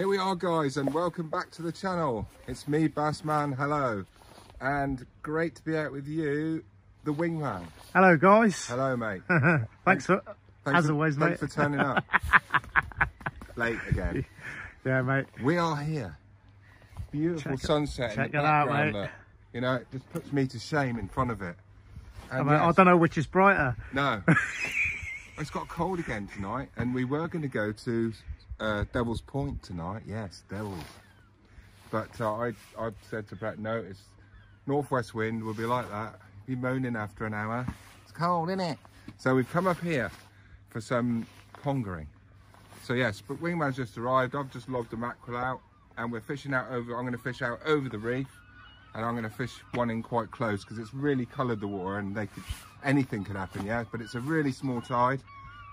Here we are guys and welcome back to the channel. It's me Bassman, hello. And great to be out with you, the wingman. Hello guys. Hello mate. thanks for, thanks as for, always mate. Thanks for turning up. Late again. Yeah mate. We are here. Beautiful Check it- sunset check in the it out, mate. look. You know, it just puts me to shame in front of it. I, And I don't know which is brighter. No. it's got cold again tonight, and we were going to go to uh, Devil's Point tonight. Yes, Devils. But uh, I, I said to Brett, no, it's northwest wind. We'll be like that. Be moaning after an hour. It's cold, isn't it? So we've come up here for some congering. So yes, but Wingman's just arrived. I've just logged a mackerel out, and we're fishing out over. I'm going to fish out over the reef and I'm going to fish one in quite close because it's really coloured the water and they could anything could happen yeah but it's a really small tide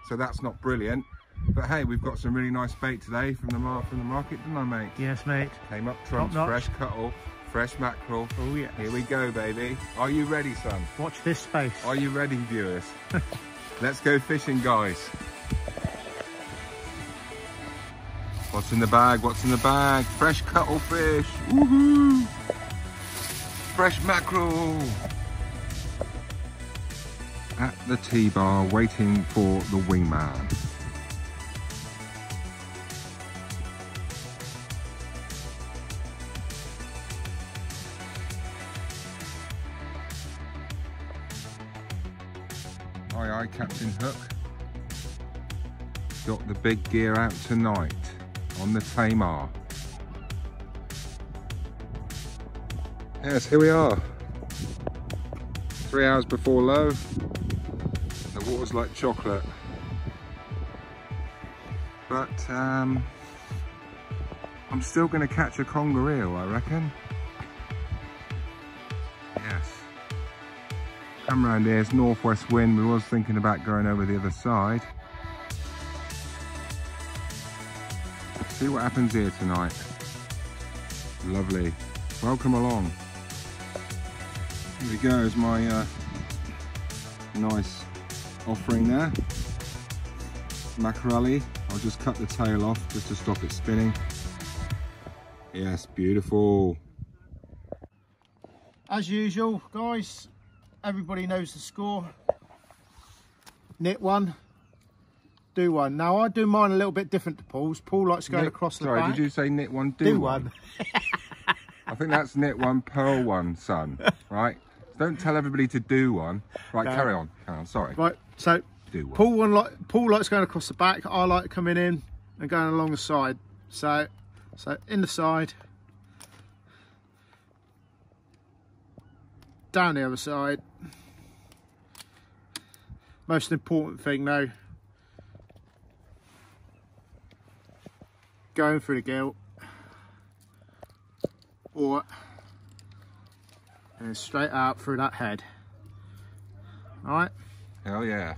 so that's not brilliant but hey we've got some really nice bait today from the mar from the market didn't I mate? Yes mate. came up trumps fresh cuttle fresh mackerel. Oh yeah. here we go baby. Are you ready son? Watch this space. are you ready viewers? Let's go fishing guys. What's in the bag? What's in the bag? Fresh cuttlefish Woohoo! fresh mackerel. At the T-bar waiting for the wingman Aye aye Captain Hook got the big gear out tonight on the Tamar Yes, here we are. Three hours before low. The water's like chocolate. But um, I'm still going to catch a conger eel, I reckon. Come round here, it's northwest wind. We was thinking about going over the other side. See what happens here tonight. Lovely. Welcome along. Here we go, is my uh, nice offering there. Mackerelli. I'll just cut the tail off just to stop it spinning. Yes, beautiful. As usual, guys, everybody knows the score. Knit one, do one. Now I do mine a little bit different to Paul's. Paul likes going Knit- across the Sorry, back. did you say knit one, do, do one? one? I think that's knit one, purl one, son. Right? Don't tell everybody to do one. Right, No. carry on. Carry on. Sorry. Right, so Do one. Paul one like Paul likes going across the back. I like coming in and going along the side. So, so in the side, down the other side. Most important thing though, going through the gill or and straight out through that head. All right. Hell yeah.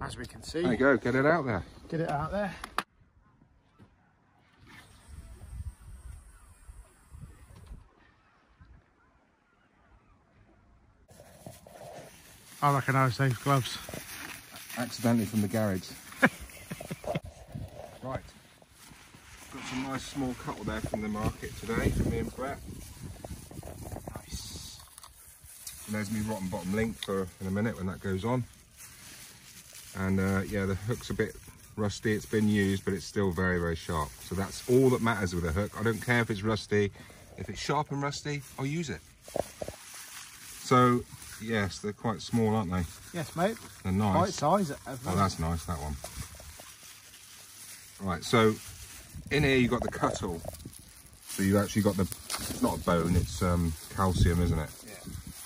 As we can see. There you go, get it out there. Get it out there. I recognise those gloves. accidentally from the garage. right. Got some nice small cuttle there from the market today for me and Brett. Nice. And there's me rotten bottom link for in a minute when that goes on. And uh, yeah, the hook's a bit rusty. It's been used, but it's still very, very sharp. So that's all that matters with a hook. I don't care if it's rusty. If it's sharp and rusty, I'll use it. So yes, they're quite small, aren't they? Yes, mate. They're Right nice. size. Oh, that's nice, that one. Right, so in here you've got the cuttle. So you actually got the, it's not a bone, it's um, calcium, isn't it? Yeah.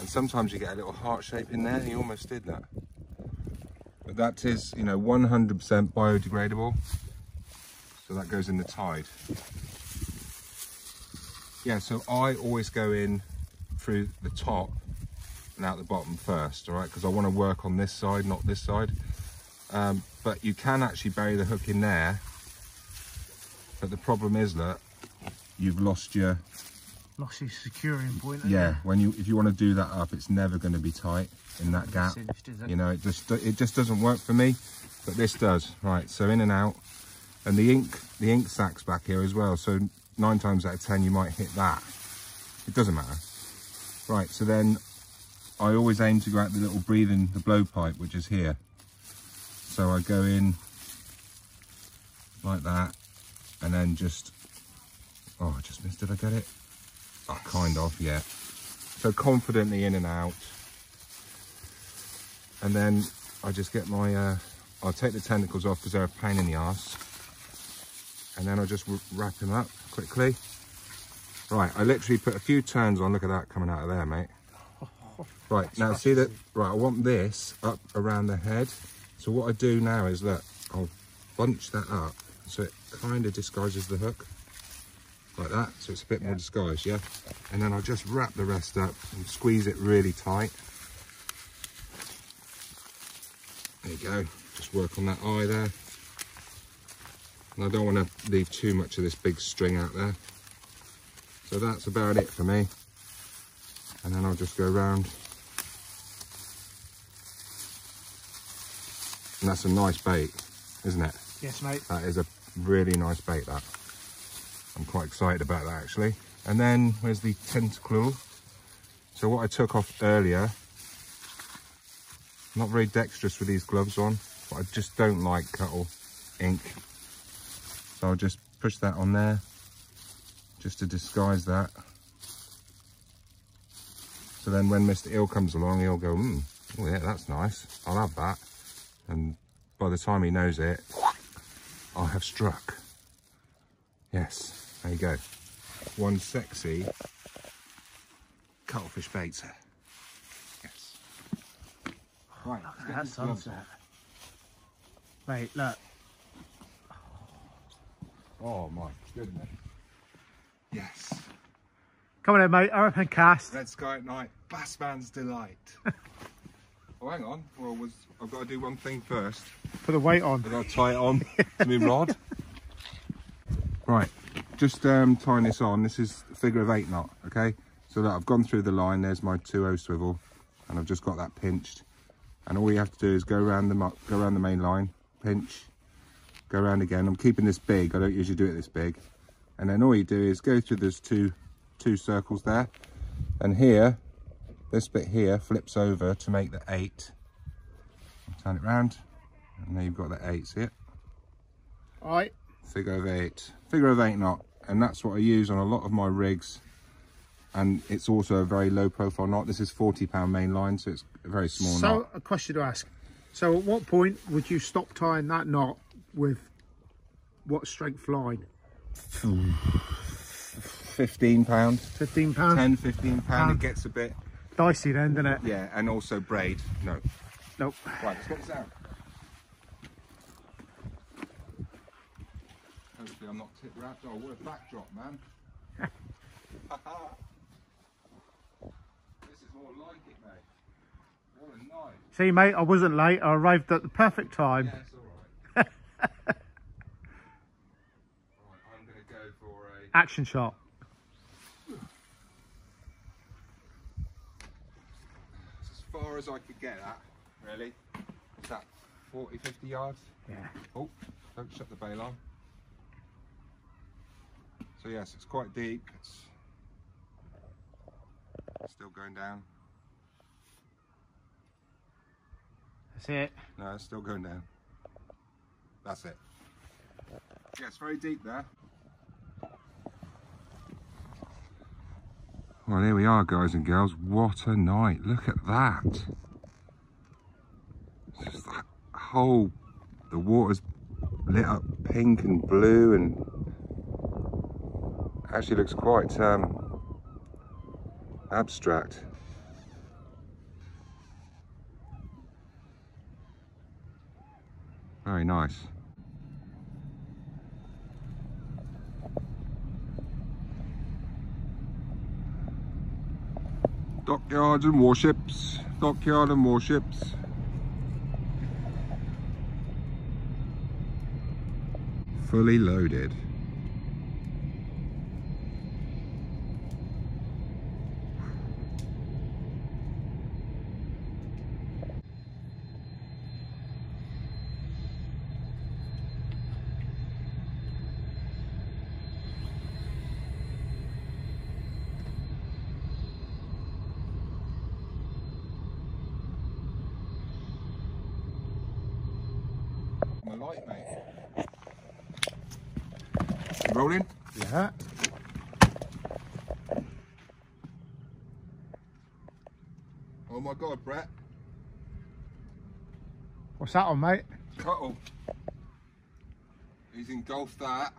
And sometimes you get a little heart shape in there, you almost did that. But that is, you know, 100% biodegradable. So that goes in the tide. Yeah, so I always go in through the top and out the bottom first, all right? Because I want to work on this side, not this side. Um, but you can actually bury the hook in there. But the problem is that you've lost your Lost his securing point. Yeah, he? when you if you want to do that up, it's never going to be tight in that gap. It? You know, it just it just doesn't work for me, but this does. Right, so in and out, and the ink the ink sacs back here as well. So nine times out of ten, you might hit that. It doesn't matter. Right, so then I always aim to go out the little breathing the blowpipe, which is here. So I go in like that, and then just oh, I just missed. Did I get it? Oh, kind of, yeah. So confidently in and out. And then I just get my, uh, I'll take the tentacles off because they're a pain in the ass. And then I'll just wrap him up quickly. Right, I literally put a few turns on. Look at that coming out of there, mate. Right, now see that, right, I want this up around the head. So what I do now is that I'll bunch that up so it kind of disguises the hook like that so it's a bit more disguised yeah? And then I'll just wrap the rest up and squeeze it really tight. There you go just work on that eye there. And I don't want to leave too much of this big string out there. So that's about it for me. And then I'll just go around and that's a nice bait isn't it Yes, mate. that is a really nice bait that. I'm quite excited about that actually. And then where's the tentacle? So what I took off earlier, not very dexterous with these gloves on, but I just don't like cuttle ink. So I'll just push that on there, just to disguise that. So then when Mr. Eel comes along, he'll go, hmm, oh yeah, that's nice. I'll have that. And by the time he knows it, I have struck. Yes, there you go. One sexy cuttlefish bait set. Yes. Right, let's get That sunset. Mate, look. Oh my goodness. Yes. Come on then, mate. Up and cast. Red Sky at night, Bassman's delight. hang on. Well, was I've got to do one thing first. Put the weight on. I've got to tie it on to my rod. Right, just um, tying this on. This is a figure of eight knot, okay? So that I've gone through the line. There's my 2-0 swivel, and I've just got that pinched. And all you have to do is go around the go around the main line, pinch, go around again. I'm keeping this big. I don't usually do it this big. And then all you do is go through those two two circles there, and here, this bit here flips over to make the eight. Turn it round, and there you've got the eight. See it? All right. figure of eight figure of eight knot and that's what i use on a lot of my rigs and it's also a very low profile knot this is 40 pound main line so it's a very small knot. so, knot a question to ask. So, at what point would you stop tying that knot with what strength line? 15 pound 15 pounds? 10 15 pound Pound. it gets a bit Dicey then, doesn't it? yeah and also braid no Nope. right let's get this out hopefully i'm not tip wrapped oh what a backdrop man this is more like it mate what a night See, mate, I wasn't late. I arrived at the perfect time. Yeah, right. right, I'm going to go for a. Action shot. As far as I could get that, really. Is that 40, 50 yards? Yeah. Oh, don't shut the bail on. So yes, it's quite deep. It's still going down. That's it. No, it's still going down. That's it. Yeah, it's very deep there. Well, here we are, guys and girls. What a night. Look at that. Just that whole, the water's lit up pink and blue and actually looks quite um, abstract. Very nice. Dockyards and warships. Dockyard and warships. Fully loaded. My light, mate. Rolling? Yeah. Oh my god, Brett. What's that on, mate? Cuttle. He's engulfed that.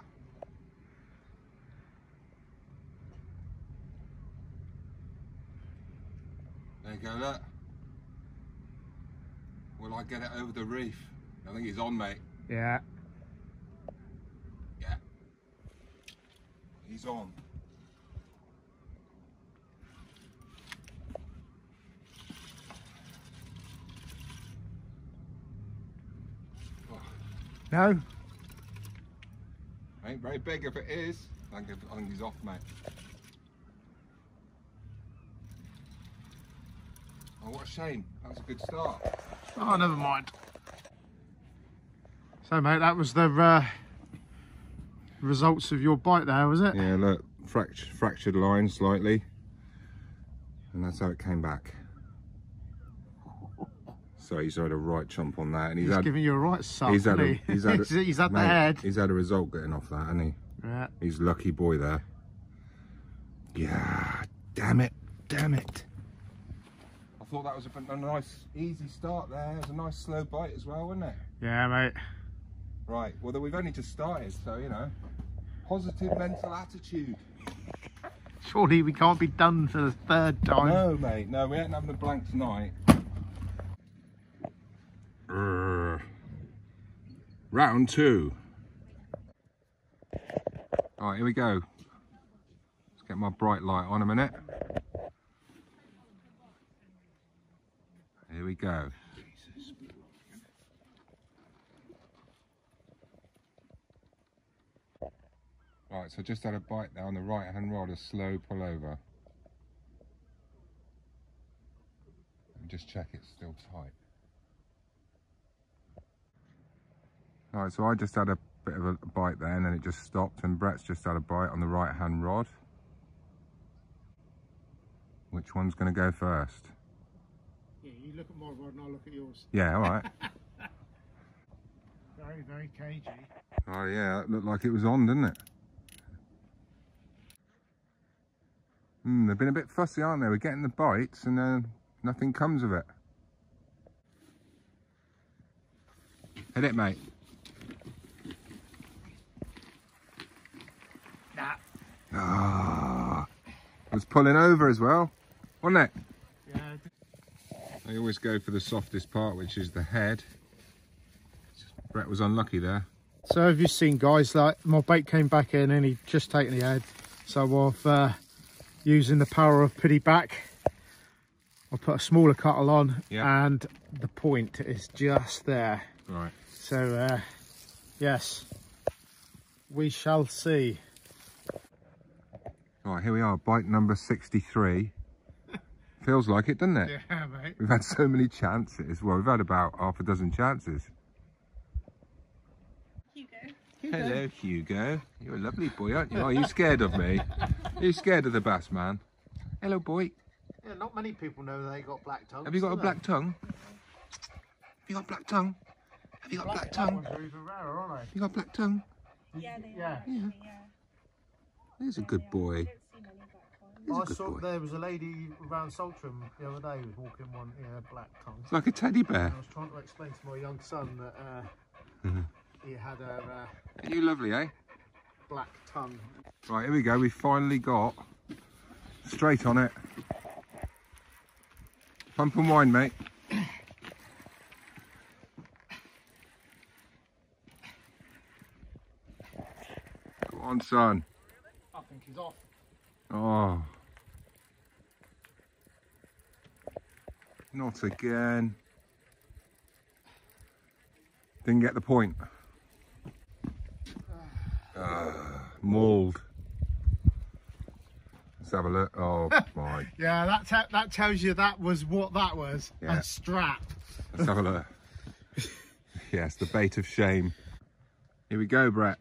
There you go, look. Will I get it over the reef? I think he's on, mate. Yeah. Yeah. He's on. No? Ain't very big if it is. I think, I think he's off, mate. Oh, what a shame. That was a good start. Oh, never mind. So, mate, that was the uh, results of your bite there, was it? Yeah, look, fract fractured line slightly. And that's how it came back. So he's had a right chomp on that. And he's, He's had, giving you a right suck, he's had, hasn't a, he's had, a, he's, he's had the head. He's had a result getting off that, hasn't he? Yeah. He's lucky boy there. Yeah, damn it, damn it. I thought that was a, a nice, easy start there. It was a nice slow bite as well, wasn't it? Yeah, mate. Right, well, then we've only just started, so, you know, positive mental attitude. Surely we can't be done for the third time. No, mate, no, we ain't having a blank tonight. Urgh. Round two. All right, here we go. Let's get my bright light on a minute. Here we go. Right, so I just had a bite there on the right hand rod, a slow pull over. And just check it's still tight. Alright, so I just had a bit of a bite there and then it just stopped and Brett's just had a bite on the right hand rod. Which one's going to go first? Yeah, you look at my rod and I'll look at yours. Yeah, alright. Very, very cagey. oh yeah, that looked like it was on, didn't it? Hmm, they've been a bit fussy, aren't they? We're getting the bites and then nothing comes of it. Hit it, mate. Nah. Ah, it was pulling over as well, wasn't it? Yeah. I always go for the softest part, which is the head. Brett was unlucky there. So have you seen guys like my bait came back in and he just taken the head. So I've uh, using the power of pity back. I'll put a smaller cuttle on Yeah. and the point is just there. Right. So uh, yes, we shall see. Right, here we are, bite number 63. Feels like it, doesn't it? Yeah, mate. We've had so many chances. Well, we've had about half a dozen chances. Hugo. Hello, Hugo. You're a lovely boy, aren't you? Are you scared of me? Are you scared of the bass man? Hello, boy. Yeah, not many people know they got black tongues. Have you got a do black tongue? Have you got black tongue? Have you got they? black Black tongue? are even rarer, aren't Have you got black tongue? Yeah, they Yeah. are. actually, Yeah. There's a good boy. I don't see many black ones. He's a I good saw boy. there was a lady around Saltram the other day who was walking one, in a black tongue. It's like a teddy bear. I was trying to explain to my young son that uh, Mm-hmm. He had a uh, Are you lovely, eh? black tongue. Right, here we go. We finally got straight on it. Pump and wine, mate. Go on, son. I think he's off. Oh. Not again. Didn't get the point. Uh, mauled. Let's have a look. Oh my. Yeah, that that tells you that was what that was. Yeah. A strap. Let's have a look. yes, the bait of shame. Here we go, Brett.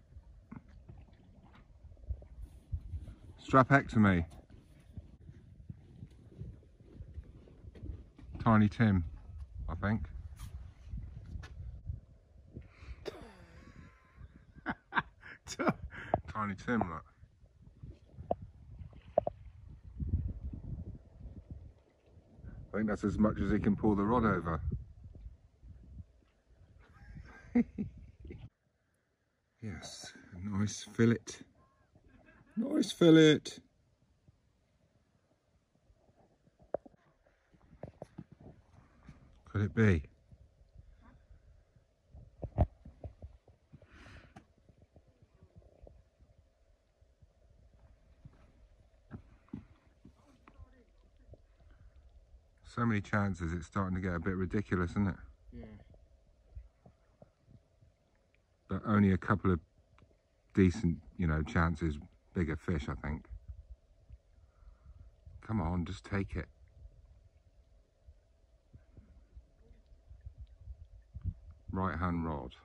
Strapectomy. Tiny Tim, I think. Tiny Tim, look. I think that's as much as he can pull the rod over. yes, nice fillet. Nice fillet. Could it be? So many chances, it's starting to get a bit ridiculous, isn't it? Yeah. But only a couple of decent, you know, chances, bigger fish, I think. Come on, just take it. Right hand rod.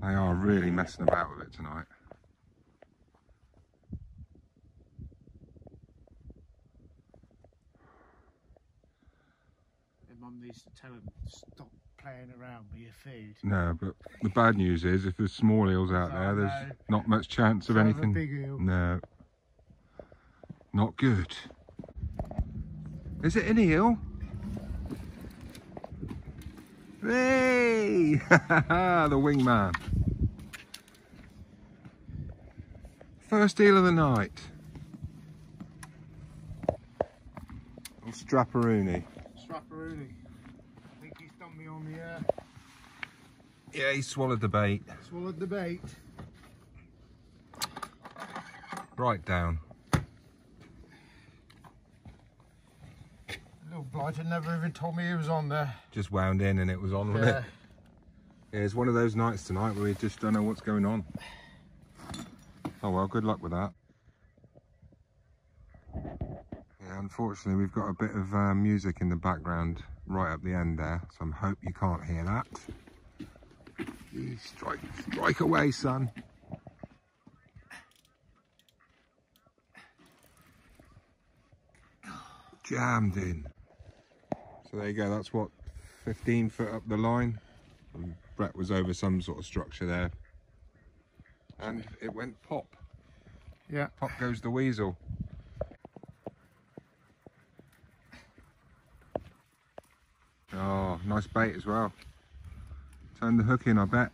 They are really messing about with it tonight. Their mum needs to tell them stop playing around with your food. No, but the bad news is if there's small eels out there, oh, there's not much chance of anything. big eel. No. Not good. Is it an eel? Hey! the wingman. First deal of the night. Little strapperoonie. Strapperoonie. I think he's done me on the uh, Yeah, he swallowed the bait. swallowed the bait. Right down. Little blighter never even told me he was on there. Just wound in and it was on, wasn't Yeah. it? Yeah, it's one of those nights tonight where we just don't know what's going on. Oh well, good luck with that. Yeah, unfortunately we've got a bit of uh, music in the background right up the end there, so I hope you can't hear that. Strike, strike away, son. Jammed in. So there you go, that's what, 15 foot up the line. And Brett was over some sort of structure there. And it went pop. Yeah. Pop goes the weasel. Oh, nice bait as well. Turn the hook in, I bet.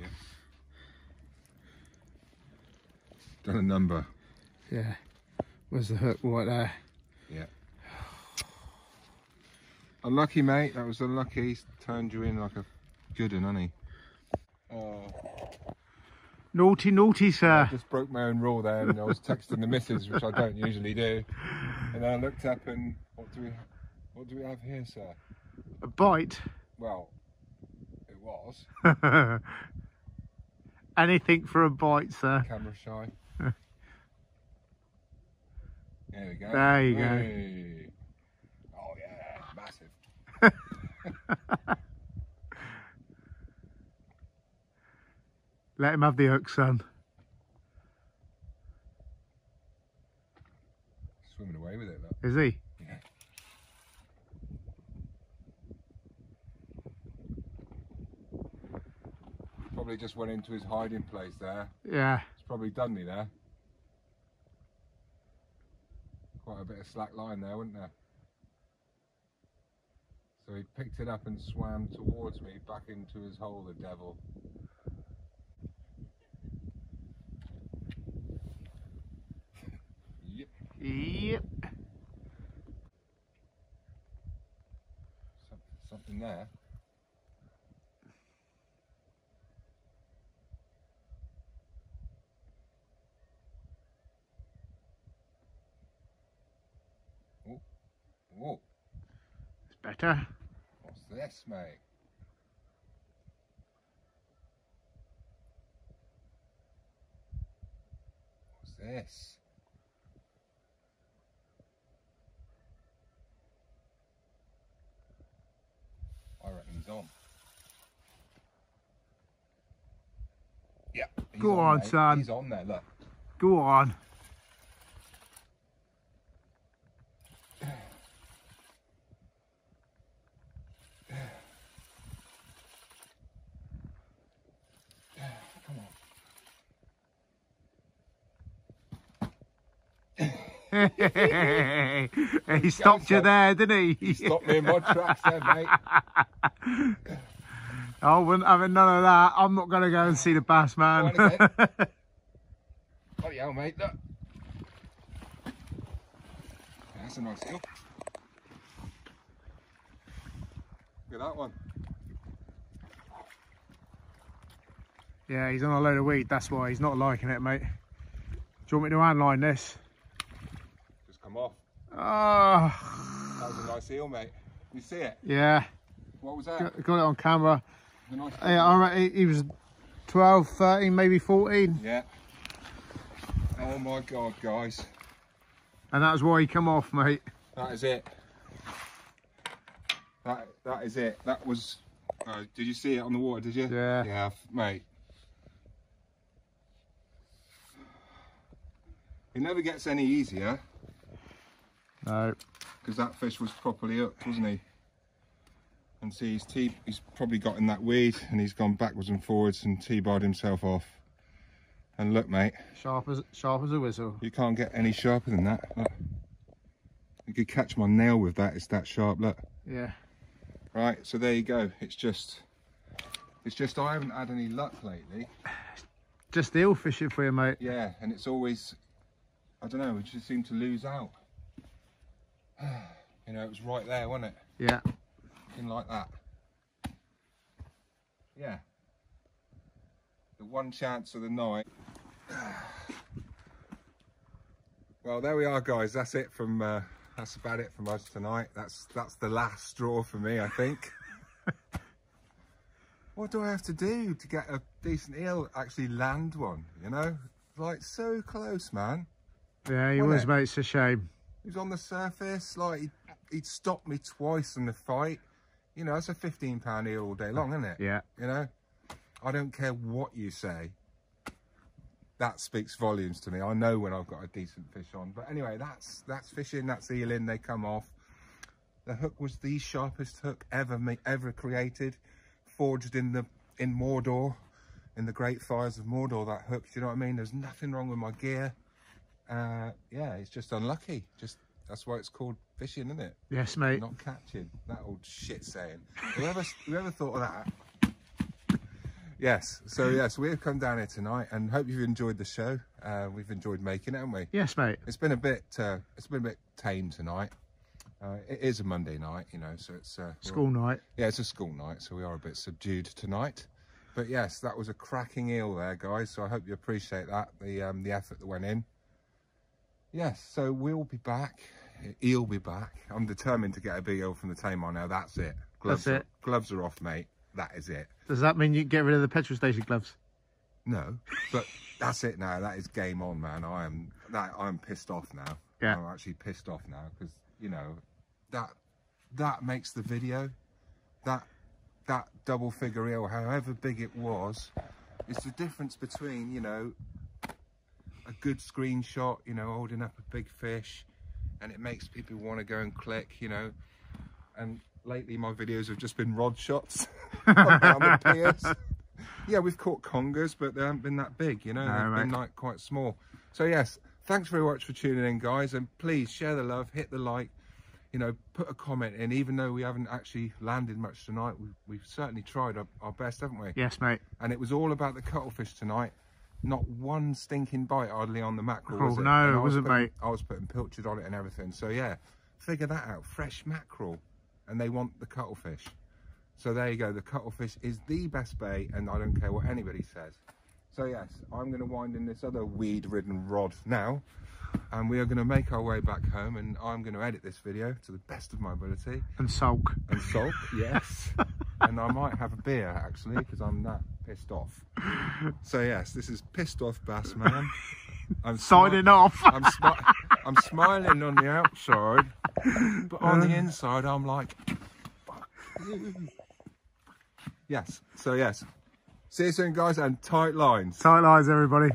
Yes. Done a number. Yeah. Where's the hook right there? Yeah. Unlucky, mate. That was unlucky. He's turned you in like a good one, hasn't he? Oh, Naughty, naughty, sir. just broke my own rule there, and I was texting the missus, which I don't usually do. And I looked up, and what do we, what do we have here, sir? A bite. Well, it was Anything for a bite, sir. camera shy. There we go. There you go. Oh yeah, massive. Let him have the hook, son. Swimming away with it, look. Is he? Yeah. Probably just went into his hiding place there. Yeah. It's probably done me there. Quite a bit of slack line there, wasn't there? So he picked it up and swam towards me back into his hole, the devil. Yep. Yep. Some- Something there. Oh, oh, It's better. what's this, mate? What's this? I reckon he's on. Yeah, he's Go on, mate. son. He's on there, look. Go on. He stopped you there, didn't he? He stopped me in my tracks there, mate. I wouldn't have none of that. I'm not going to go and see the bass man. Bloody hell, mate, look. That's a nice hill. Look at that one. yeah, he's on a load of weed. That's why he's not liking it, mate. Do you want me to handline this? Come off. Oh, That was a nice eel, mate. You see it? yeah. What was that? Got, got it on camera. A nice Yeah, right. He, he was 12, 13, maybe 14. Yeah. Oh my god, guys. And that's why he come off, mate. That is it. That that is it. That was. Uh, did you see it on the water? Did you? Yeah. Yeah, mate. It never gets any easier No. because that fish was properly hooked, wasn't he? And see, he's T. He's probably got in that weed and he's gone backwards and forwards and T-barred himself off. And look, mate, Sharp as sharp as a whistle. you can't get any sharper than that. Look. You could catch my nail with that. It's that sharp. Look. Yeah. Right, so there you go. It's just, it's just I haven't had any luck lately. Just eel fishing for you, mate. Yeah, and it's always, I don't know, we just seem to lose out. you know, it was right there, wasn't it? Yeah. In like that. Yeah. The one chance of the night. Well, there we are, guys. That's it from. Uh, that's about it from us tonight. That's that's the last straw for me, I think. what do I have to do to get a decent eel? Actually, land one. You know, like so close, man. Yeah, he was, it? mate. It's a shame. He was on the surface, like he'd, he'd stopped me twice in the fight. You know, it's a fifteen pound eel all day long, isn't it? Yeah. You know, I don't care what you say. That speaks volumes to me. I know when I've got a decent fish on. But anyway, that's that's fishing. That's eeling. They come off. The hook was the sharpest hook ever ma- ever created, forged in the in Mordor, in the great fires of Mordor. That hook. Do you know what I mean? There's nothing wrong with my gear. Uh, yeah, it's just unlucky. Just that's why it's called fishing, isn't it? Yes, mate. Not catching. That old shit saying. Whoever whoever thought of that? Yes. So yes, we've come down here tonight, and hope you've enjoyed the show. Uh, we've enjoyed making it, haven't we? Yes, mate. It's been a bit. Uh, it's been a bit tame tonight. Uh, it is a Monday night, you know, so it's uh, School night. Yeah, it's a school night, so we are a bit subdued tonight. But yes, that was a cracking eel there, guys. So I hope you appreciate that the um, the effort that went in. Yes, so we'll be back. He'll be back. I'm determined to get a big eel from the Tamar now. That's it. Gloves That's it. Are, gloves are off, mate. That is it. Does that mean you get rid of the petrol station gloves? No, but that's it now. That is game on, man. I am that. I'm pissed off now. Yeah. I'm actually pissed off now because you know that that makes the video that that double figure eel, however big it was, is the difference between you know a good screenshot, you know, holding up a big fish, and it makes people want to go and click, you know. And lately, my videos have just been rod shots on down the piers. Yeah, we've caught congers, but they haven't been that big, you know. No, They've been like quite small. So yes, thanks very much for tuning in, guys, and please share the love, hit the like, you know, put a comment in. Even though we haven't actually landed much tonight, we've, we've certainly tried our, our best, haven't we? Yes, mate. And it was all about the cuttlefish tonight. Not one stinking bite hardly on the mackerel. Oh, was it? no, And it was wasn't, putting- mate. I was putting pilchard on it and everything. So yeah, figure that out. Fresh mackerel, and they want the cuttlefish. So there you go. The cuttlefish is the best bait, and I don't care what anybody says. So yes, I'm going to wind in this other weed-ridden rod now, and we are going to make our way back home. And I'm going to edit this video to the best of my ability And sulk. and sulk. yes, and I might have a beer actually because I'm that pissed off. So yes, this is pissed off bass man. I'm Signing off. I'm, smi- I'm smiling on the outside, but on the uh. inside I'm like, fuck. Yes. So yes. See you soon, guys, and tight lines. Tight lines, everybody.